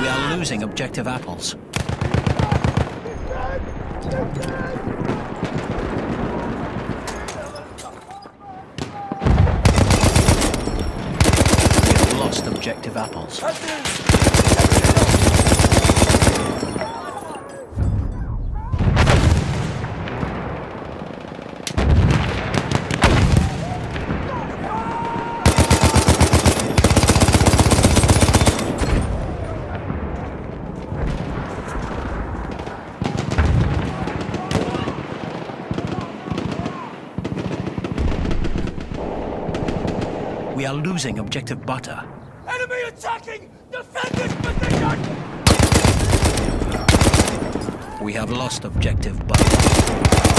We are losing objective apples. We have lost objective apples. We are losing objective butter. Enemy attacking! Defend this position! We have lost objective butter. Taking our objective!